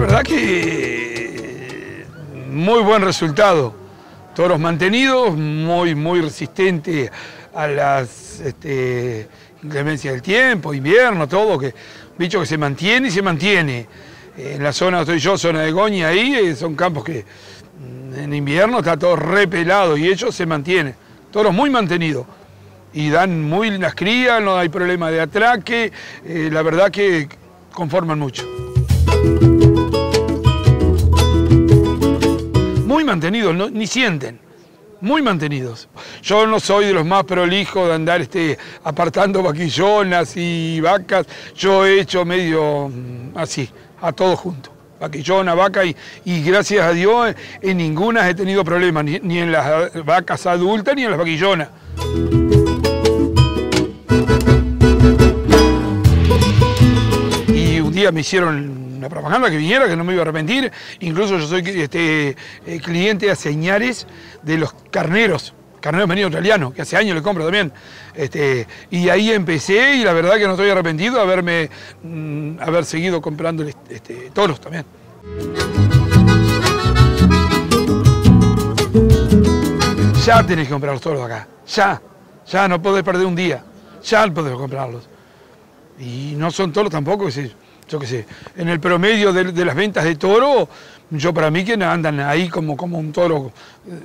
verdad que muy buen resultado. Toros mantenidos, muy, muy resistente a las este, inclemencias del tiempo, invierno, todo, que bicho que se mantiene y se mantiene. En la zona donde estoy yo, zona de Goña, ahí eh, son campos que mm, en invierno está todo repelado y ellos se mantienen. Toros muy mantenidos y dan muy lindas crías, no hay problema de atraque, eh, la verdad que conforman mucho. Mantenidos, ni sienten, muy mantenidos. Yo no soy de los más prolijos de andar este, apartando vaquillonas y vacas, yo he hecho medio mm, así, a todo junto. Vaquillona, vaca y, y gracias a Dios en ninguna he tenido problemas, ni, ni en las vacas adultas ni en las vaquillonas. día me hicieron una propaganda que viniera, que no me iba a arrepentir. Incluso yo soy este, eh, cliente a señales de los carneros, carneros venidos australianos, que hace años le compro también. Este, y ahí empecé y la verdad que no estoy arrepentido de haberme, mm, haber seguido comprando este, toros también. Ya tenés que comprar los toros acá, ya, ya no podés perder un día, ya podés comprarlos. Y no son toros tampoco, es yo qué sé, en el promedio de, las ventas de toro, yo para mí que andan ahí como, como un toro,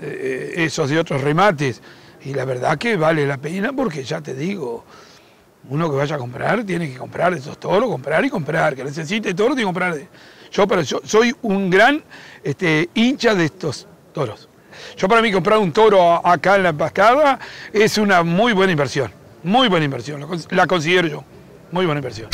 eh, esos de otros remates. Y la verdad que vale la pena porque ya te digo, uno que vaya a comprar tiene que comprar esos toros, comprar y comprar, que necesite toro tiene que comprar. Yo, pero yo soy un gran este, hincha de estos toros. Yo para mí comprar un toro acá en la Pascada es una muy buena inversión, muy buena inversión, la considero yo, muy buena inversión.